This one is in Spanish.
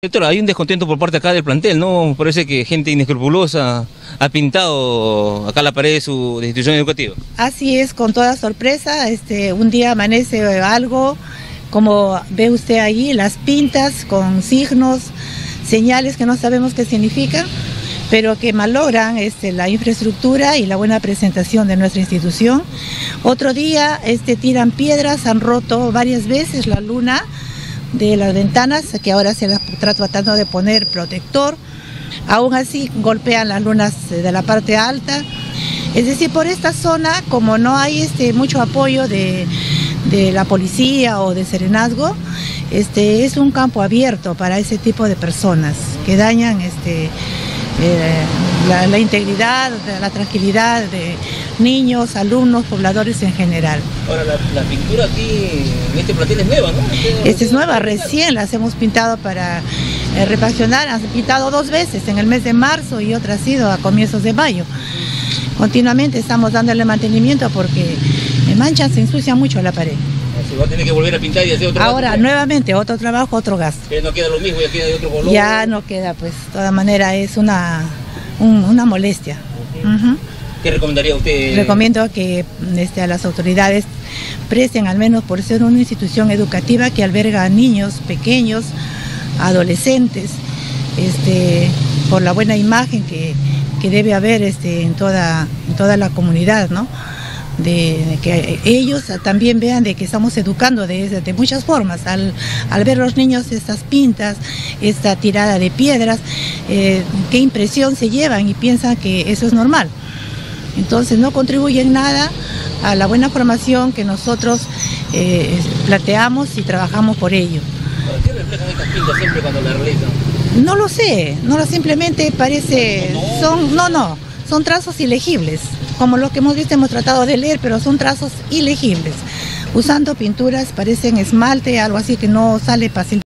Doctor, hay un descontento por parte acá del plantel, ¿no? Parece que gente inescrupulosa ha pintado acá la pared de su institución educativa. Así es, con toda sorpresa, este, un día amanece algo, como ve usted allí, las pintas con signos, señales que no sabemos qué significan, pero que malogran este, la infraestructura y la buena presentación de nuestra institución. Otro día este, tiran piedras, han roto varias veces la luna, de las ventanas, que ahora se las está tratando de poner protector. Aún así golpean las lunas de la parte alta. Es decir, por esta zona, como no hay este, mucho apoyo de, la policía o de serenazgo, este, es un campo abierto para ese tipo de personas que dañan este, eh, la, integridad, la tranquilidad de niños, alumnos, pobladores en general. Ahora, la, pintura aquí en este plantel es nueva, ¿no? Esta es nueva, recién las hemos pintado para eh, repaccionar, han pintado dos veces, en el mes de marzo y otra ha sido a comienzos de mayo. Continuamente estamos dándole mantenimiento porque en mancha se ensucia mucho la pared. Se va a tener que volver a pintar y hacer otro Ahora, nuevamente, otro trabajo, otro gasto. Que no queda lo mismo, ya queda de otro color. Ya no queda, pues, de todas maneras es una, una molestia. ¿Qué recomendaría usted? Recomiendo que este, a las autoridades presten, al menos por ser una institución educativa que alberga a niños pequeños, adolescentes, este, por la buena imagen que, debe haber este, en, toda, en toda la comunidad, ¿no? De, que ellos también vean de que estamos educando de, de muchas formas. Al, ver los niños estas pintas, esta tirada de piedras, eh, qué impresión se llevan y piensan que eso es normal. Entonces no contribuyen nada a la buena formación que nosotros eh, planteamos y trabajamos por ello. qué reflejan estas pintas siempre cuando las realizan? No lo sé, no lo simplemente parece, son, no, no, son trazos ilegibles, como lo que hemos visto hemos tratado de leer, pero son trazos ilegibles. Usando pinturas, parecen esmalte, algo así que no sale fácil.